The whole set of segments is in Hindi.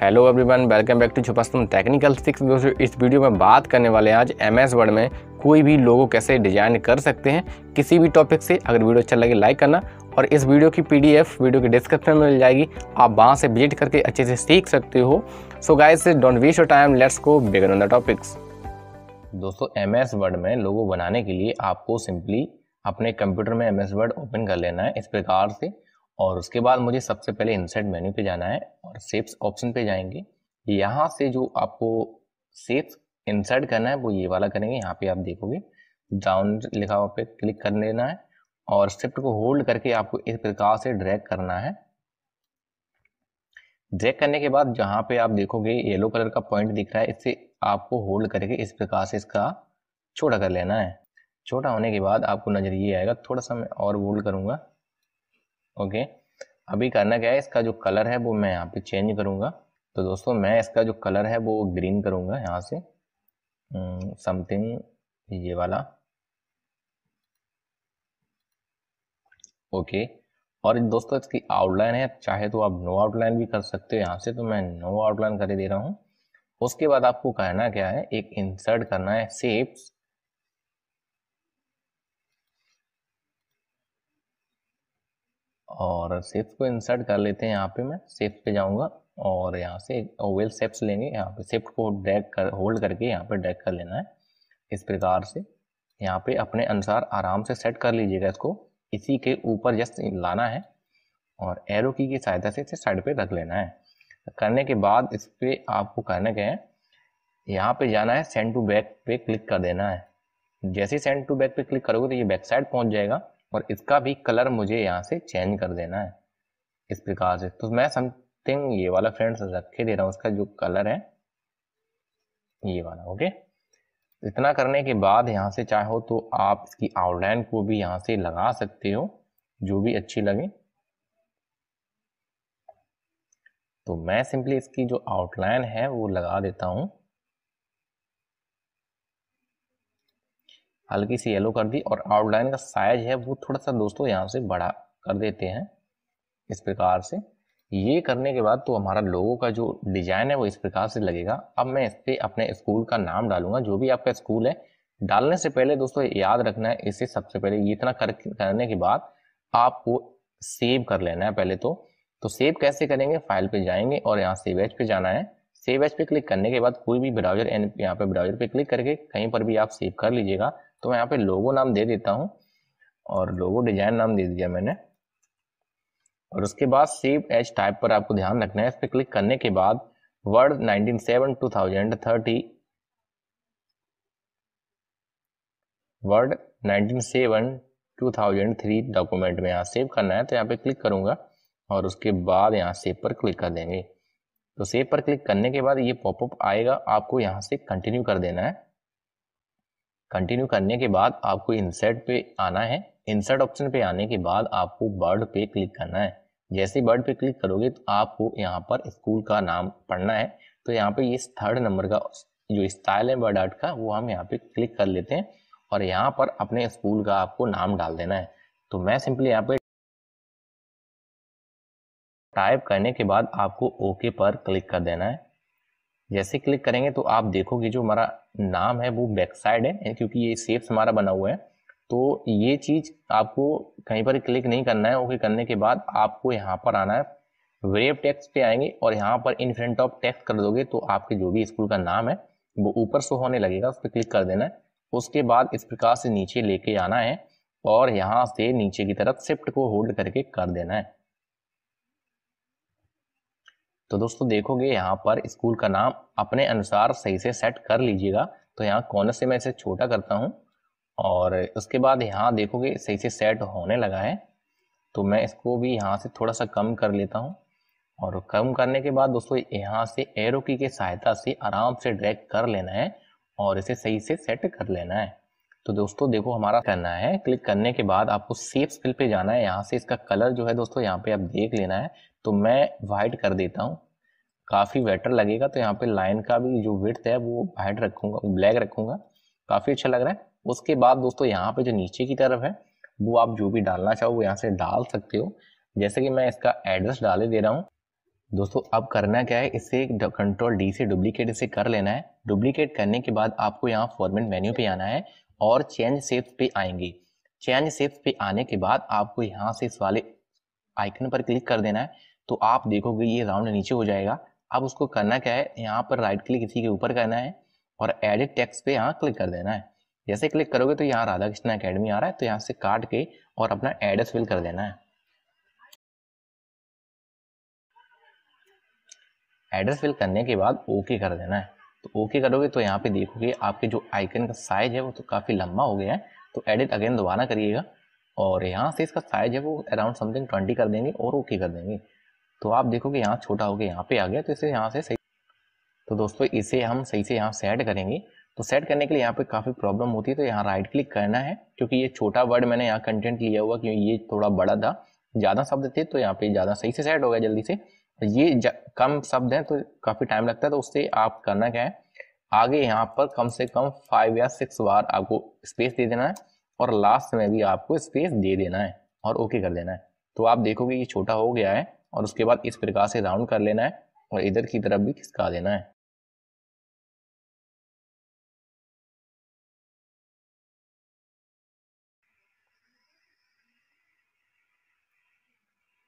Hello everyone welcome back to छुपास्तम technical six दोस्तों, इस वीडियो में बात करने वाले हैं आज एम एस वर्ड में कोई भी लोगो कैसे डिज़ाइन कर सकते हैं, किसी भी टॉपिक से। अगर वीडियो अच्छा लगे लाइक करना और इस वीडियो की पीडीएफ वीडियो के डिस्क्रिप्शन में मिल जाएगी। आप वहाँ से विज़िट करके अच्छे से सीख सकते हो। So guys don't waste your time let's go begin on the topics दोस्तों एम एस वर्ड में लोगो बनाने के लिए आपको सिंपली अपने कंप्यूटर में एम एस वर्ड ओपन कर लेना है। इस प्रकार से और उसके बाद मुझे सबसे पहले इंसर्ट मेन्यू पे जाना है और सेप्स ऑप्शन पे जाएँगे। यहाँ से जो आपको सेप्स इंसर्ट करना है, वो ये वाला करेंगे, यहाँ पे आप देखोगे। डाउन लिखा हुआ पे क्लिक कर लेना है और शिफ्ट को होल्ड करके आपको इस प्रकार से ड्रैग करना है। ड्रैग करने के बाद जहाँ पे आप देखोगे येलो कलर का पॉइंट दिख रहा है, इससे आपको होल्ड करके इस प्रकार से इसका छोटा कर लेना है। छोटा होने के बाद आपको नज़र ये आएगा, थोड़ा सा मैं और होल्ड करूँगा। ओके? अभी करना क्या है इसका जो कलर है वो मैं यहाँ पे चेंज करूँगा। तो दोस्तों मैं इसका जो कलर है वो ग्रीन करूँगा यहाँ से। समथिंग हम्म, ये वाला। ओके? और दोस्तों इसकी आउटलाइन है चाहे तो आप नो आउटलाइन भी कर सकते हो यहाँ से तो मैं नो आउटलाइन कर दे रहा हूँ। उसके बाद आपको कहना क्या है एक इंसर्ट करना है सेप्स और सेप्स को इंसर्ट कर लेते हैं यहाँ पे मैं। सेप्स पे जाऊँगा और यहाँ से ओवेल सेप्स लेंगे। यहाँ पे सेप्ट को ड्रैग कर होल्ड करके यहाँ पे ड्रैग कर लेना है इस प्रकार से। यहाँ पे अपने अनुसार आराम से सेट कर लीजिएगा इसको। इसी के ऊपर जस्ट लाना है और एरो की की सहायता से इसे साइड पे रख लेना है। करने के बाद इस पर आपको कहना क्या है। यहाँ पे जाना है सेंड टू बैक पे क्लिक कर देना है। जैसे सेंड टू बैक पे क्लिक करोगे तो ये बैक साइड पहुँच जाएगा। और इसका भी कलर मुझे यहाँ से चेंज कर देना है। इस प्रकार से। तो मैं समथिंग ये वाला फ्रेंड्स रखे दे रहा हूँ, उसका जो कलर है, ये वाला ओके इतना करने के बाद यहाँ से चाहो तो आप इसकी आउटलाइन को भी यहाँ से लगा सकते हो, जो भी अच्छी लगे। तो मैं सिंपली इसकी जो आउटलाइन है वो लगा देता हूँ। हल्की सी येलो कर दी और आउटलाइन का साइज़ है वो थोड़ा सा दोस्तों यहाँ से बड़ा कर देते हैं। इस प्रकार से ये करने के बाद तो हमारा लोगों का जो डिज़ाइन है वो इस प्रकार से लगेगा। अब मैं इस पर अपने स्कूल का नाम डालूँगा जो भी आपका स्कूल है। डालने से पहले दोस्तों याद रखना है इसे सबसे पहले इतना कर, करने के बाद आपको सेव कर लेना है पहले तो। तो सेव कैसे करेंगे? फ़ाइल पे जाएँगे और यहाँ सेव एच पे जाना है। सेव एच पे क्लिक करने के बाद कोई भी ब्राउज़र यहाँ पे ब्राउज़र पे क्लिक करके कहीं पर भी आप सेव कर लीजिएगा। तो मैं यहाँ पे लोगो नाम दे देता हूँ और लोगो डिज़ाइन नाम दे दिया मैंने। और उसके बाद सेव एच टाइप पर आपको ध्यान रखना है। इस पर क्लिक करने के बाद वर्ड 197 2030 वर्ड 197 2003 डॉक्यूमेंट में यहाँ सेव करना है। तो यहाँ पे क्लिक करूँगा और उसके बाद यहाँ सेव पर क्लिक कर देंगे। तो सेव पर क्लिक करने के बाद ये पॉपअप आएगा। आपको यहाँ से कंटिन्यू कर देना है। कंटिन्यू करने के बाद आपको इंसर्ट पे आना है। इंसर्ट ऑप्शन पे आने के बाद आपको बर्ड पे क्लिक करना है। जैसे बर्ड पे क्लिक करोगे तो आपको यहाँ पर स्कूल का नाम पढ़ना है। तो यहाँ पे ये थर्ड नंबर का, जो स्टाइल है बर्ड आर्ट का, वो हम यहाँ पे क्लिक कर लेते हैं और यहाँ पर अपने स्कूल का आपको नाम डाल देना है। तो मैं सिंपली यहाँ पे टाइप करने के बाद आपको ओके पर क्लिक कर देना है। जैसे क्लिक करेंगे तो आप देखोगे जो हमारा नाम है वो बैक साइड है क्योंकि ये सेप्स हमारा बना हुआ है। तो ये चीज़ आपको कहीं पर क्लिक नहीं करना है ओके करने के बाद आपको यहाँ पर आना है। वेब टेक्स्ट पे आएँगे और यहाँ पर इन फ्रंट ऑफ़ टेक्स्ट कर दोगे तो आपके जो भी स्कूल का नाम है, वो ऊपर शो होने लगेगा, उस पर क्लिक कर देना है। उसके बाद इस प्रकार से नीचे लेके आना है और यहाँ से नीचे की तरफ़ शिफ्ट को होल्ड करके कर देना है। तो दोस्तों देखोगे यहाँ पर स्कूल का नाम अपने अनुसार सही से सेट कर लीजिएगा। तो यहाँ कॉर्नर से मैं इसे छोटा करता हूँ और उसके बाद यहाँ देखोगे सही से सेट होने लगा है। तो मैं इसको भी यहाँ से थोड़ा सा कम कर लेता हूँ और कम करने के बाद दोस्तों यहाँ से एरो की के सहायता से आराम से ड्रैग कर लेना है और इसे सही से सेट कर लेना है। तो दोस्तों देखो हमारा करना है। क्लिक करने के बाद आपको सेफ़ फिल पे जाना है। यहाँ से इसका कलर जो है दोस्तों यहाँ पे आप देख लेना है। तो मैं वाइट कर देता हूँ। काफ़ी बेटर लगेगा। तो यहाँ पे लाइन का भी जो विथ है, वो वाइट रखूँगा ब्लैक रखूँगा। काफ़ी अच्छा लग रहा है। उसके बाद दोस्तों, यहाँ पे जो नीचे की तरफ़ है, वो आप जो भी डालना चाहो, वो यहाँ से डाल सकते हो। जैसे कि मैं इसका एड्रेस डाले दे रहा हूँ। दोस्तों, अब करना क्या है, इसे कंट्रोल डी से डुप्लीकेट इसे कर लेना है। डुप्लीकेट करने के बाद आपको यहाँ फॉर्मेट मेन्यू पे आना है और चेंज सेप पे आएँगे। चेंज सेप पे आने के बाद आपको यहाँ से इस वाले आइकन पर क्लिक कर देना है। तो आप देखोगे ये राउंड नीचे हो जाएगा। अब उसको करना क्या है? यहाँ पर राइट क्लिक इसी के ऊपर करना है और एडिट टेक्स्ट पे यहाँ क्लिक कर देना है। जैसे क्लिक करोगे तो यहाँ राधा कृष्णा अकेडमी आ रहा है तो यहाँ से काट के और अपना एड्रेस फिल कर देना है। एड्रेस फिल करने के बाद ओके कर देना है। तो ओके करोगे तो यहाँ पे देखोगे आपके जो आइकन का साइज़ है वो तो काफ़ी लंबा हो गया है तो एडिट अगेन दोबारा करिएगा और यहाँ से इसका साइज़ है वो अराउंड समथिंग ट्वेंटी कर देंगे और ओके कर देंगे। तो आप देखोगे यहाँ छोटा हो गया, यहाँ पे आ गया तो इसे यहाँ से सही तो दोस्तों, इसे हम सही से यहाँ सेट करेंगे। तो सेट करने के लिए यहाँ पे काफ़ी प्रॉब्लम होती है तो यहाँ राइट क्लिक करना है, क्योंकि ये छोटा वर्ड मैंने यहाँ कंटेंट लिया हुआ, क्योंकि ये थोड़ा बड़ा था। ज़्यादा शब्द थे तो यहाँ पे ज़्यादा सही से सेट हो गया जल्दी से। ये कम शब्द हैं तो काफ़ी टाइम लगता है तो उससे आप करना क्या है? आगे यहाँ पर कम से कम फाइव या सिक्स बार आपको स्पेस दे देना है, और लास्ट में भी आपको स्पेस दे देना है, और ओके कर देना है। तो आप देखोगे ये छोटा हो गया है। और उसके बाद इस प्रकार से राउंड कर लेना है और इधर की तरफ़ भी खिसका देना है।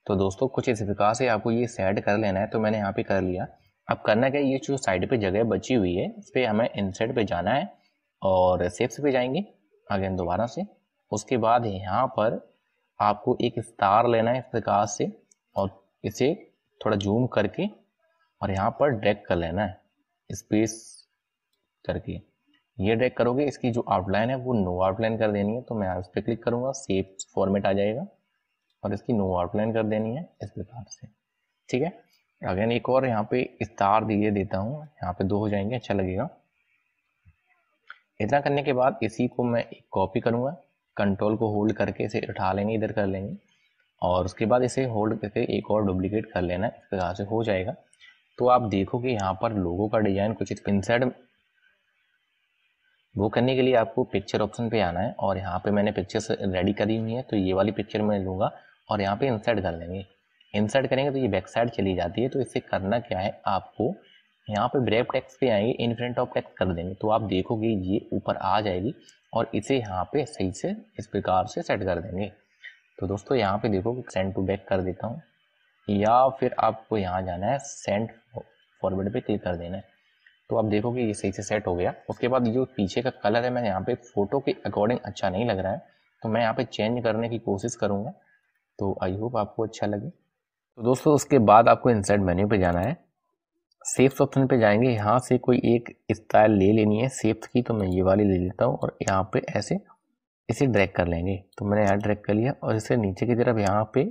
तो दोस्तों, कुछ इस प्रकार से आपको ये सेट कर लेना है तो मैंने यहाँ पे कर लिया। अब करना क्या ये जो साइड पे जगह बची हुई है इस पर हमें इंसर्ट पे जाना है और सेफ्स पे जाएँगे अगेन दोबारा से। उसके बाद यहाँ पर आपको एक स्टार लेना है इस प्रकार से और इसे थोड़ा जूम करके और यहाँ पर ड्रैग कर लेना है स्पेस करके। ये ड्रैग करोगे, इसकी जो आउटलाइन है वो नो आउटलाइन कर देनी है तो मैं इस पर क्लिक करूँगा सेफ़ फॉर्मेट आ जाएगा और इसकी नो आउटलाइन कर देनी है इस प्रकार से। ठीक है? अगेन एक और यहाँ पे स्टार दिए देता हूँ, यहाँ पे दो हो जाएँगे अच्छा लगेगा। इतना करने के बाद इसी को मैं कॉपी करूँगा कंट्रोल को होल्ड करके इसे उठा लेंगे, इधर कर लेंगे। और उसके बाद इसे होल्ड करके एक और डुप्लीकेट कर लेना, इस प्रकार से हो जाएगा। तो आप देखोगे यहाँ पर लोगों का डिज़ाइन कुछ पिनसेड वो करने के लिए आपको पिक्चर ऑप्शन पे आना है और यहाँ पे मैंने पिक्चर्स रेडी करी हुई है तो ये वाली पिक्चर मैं लूँगा और यहाँ पे इंसर्ट कर लेंगे इंसर्ट करेंगे तो ये बैक साइड चली जाती है तो इससे करना क्या है, आपको यहाँ पे ब्रेप टेक्स पे आएँगे इन फ्रंट ऑफ़ टेक्स कर देंगे। तो आप देखोगे ये ऊपर आ जाएगी और इसे यहाँ पे सही से इस प्रकार से सेट कर देंगे। तो दोस्तों, यहाँ पे देखो सेंड टू बैक कर देता हूँ। या फिर आपको यहाँ जाना है सेंड फॉरवर्ड पे क्लिक कर देना है। तो आप देखोगे ये सही से सेट हो गया। उसके बाद जो पीछे का कलर है, मैं यहाँ पे फ़ोटो के अकॉर्डिंग अच्छा नहीं लग रहा है। तो मैं यहाँ पे चेंज करने की कोशिश करूँगा। तो आई होप आपको अच्छा लगे। तो दोस्तों, उसके बाद आपको इंसर्ट मेन्यू पे जाना है। सेफ्स ऑप्शन पे जाएँगे। यहाँ से कोई एक स्टाइल ले लेनी है। सेफ्स की तो मैं ये वाली ले लेता हूँ और यहाँ पे ऐसे इसे ड्रैग कर लेंगे। तो मैंने यहाँ ड्रैग कर लिया और इसे नीचे की तरफ़ यहाँ पे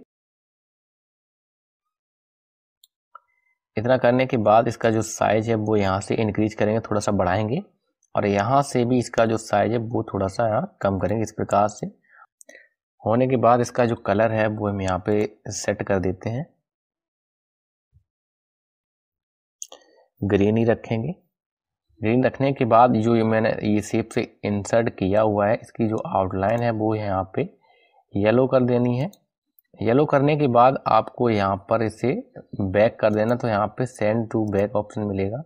इतना करने के बाद इसका जो साइज़ है वो यहाँ से इंक्रीज करेंगे, थोड़ा सा बढ़ाएँगे और यहाँ से भी इसका जो साइज़ है वो थोड़ा सा यहाँ कम करेंगे इस प्रकार से। होने के बाद इसका जो कलर है वो हम यहाँ पे सेट कर देते हैं। ग्रीन ही रखेंगे। ग्रीन रखने के बाद जो ये मैंने ये सेप से इंसर्ट किया हुआ है, इसकी जो आउटलाइन है वो यहाँ पे येलो कर देनी है। येलो करने के बाद आपको यहाँ पर इसे बैक कर देना तो यहाँ पे सेंड टू बैक ऑप्शन मिलेगा।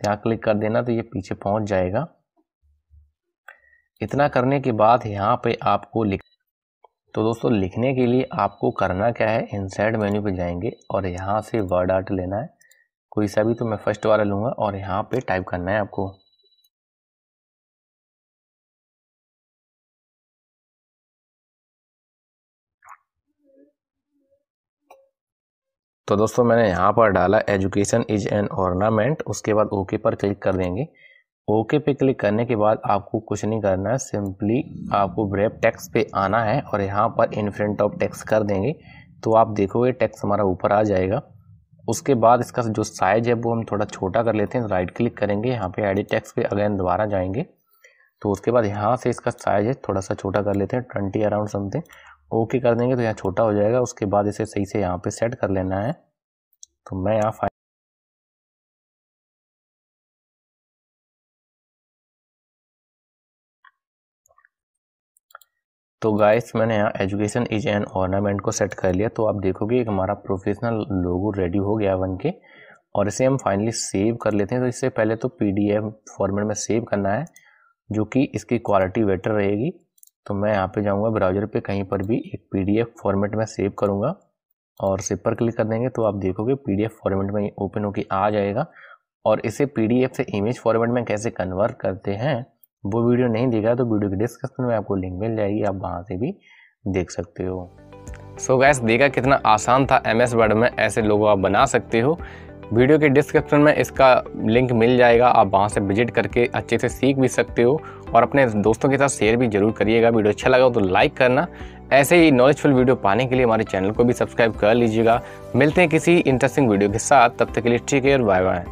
यहाँ क्लिक कर देना तो ये पीछे पहुँच जाएगा। इतना करने के बाद यहाँ पे आपको लिख तो दोस्तों, लिखने के लिए आपको करना क्या है? इंसाइड मेन्यू पे जाएँगे और यहाँ से वर्ड आर्ट लेना है। कोई सा भी तो मैं फ़र्स्ट वाला लूँगा और यहाँ पे टाइप करना है आपको। तो दोस्तों मैंने यहाँ पर डाला एजुकेशन इज़ एन ऑर्नामेंट उसके बाद ओके पर क्लिक कर देंगे। ओके पे क्लिक करने के बाद आपको कुछ नहीं करना है सिंपली आपको ब्रेप टैक्स पे आना है और यहाँ पर इन फ्रंट ऑफ़ टैक्स कर देंगे। तो आप देखोगे टैक्स हमारा ऊपर आ जाएगा। उसके बाद इसका जो साइज़ है वो हम थोड़ा छोटा कर लेते हैं राइट क्लिक करेंगे, यहाँ पे एडिट टेक्स्ट पे अगेन दोबारा जाएँगे। तो उसके बाद यहाँ से इसका साइज़ है, थोड़ा सा छोटा कर लेते हैं ट्वेंटी अराउंड समथिंग ओके कर देंगे तो यहाँ छोटा हो जाएगा, उसके बाद इसे सही से यहाँ पे सेट कर लेना है। तो मैं यहाँ तो गाइस मैंने यहाँ एजुकेशन इज़ एन ऑर्नामेंट को सेट कर लिया। तो आप देखोगे एक हमारा प्रोफेशनल लोगो रेडी हो गया बन के और इसे हम फाइनली सेव कर लेते हैं। तो इससे पहले तो पीडीएफ फॉर्मेट में सेव करना है, जो कि इसकी क्वालिटी बेटर रहेगी। तो मैं यहाँ पे जाऊँगा ब्राउज़र पे, कहीं पर भी एक पीडीएफ फॉर्मेट में सेव करूँगा और सेव पर क्लिक कर देंगे। तो आप देखोगे पीडीएफ फॉर्मेट में ओपन होकर आ जाएगा। और इसे पीडीएफ से इमेज फॉर्मेट में कैसे कन्वर्ट करते हैं वो वीडियो नहीं देखा तो वीडियो के डिस्क्रिप्शन में आपको लिंक मिल जाएगी, आप वहाँ से भी देख सकते हो। सो so गैस देखा कितना आसान था एम एस वर्ड में ऐसे लोगो आप बना सकते हो। वीडियो के डिस्क्रिप्शन में इसका लिंक मिल जाएगा, आप वहाँ से विज़िट करके अच्छे से सीख भी सकते हो। और अपने दोस्तों के साथ शेयर भी ज़रूर करिएगा, वीडियो अच्छा लगा हो तो लाइक करना। ऐसे ही नॉलेजफुल वीडियो पाने के लिए हमारे चैनल को भी सब्सक्राइब कर लीजिएगा। मिलते हैं किसी इंटरेस्टिंग वीडियो के साथ, तब तक के लिए ठीक है और बाय बाय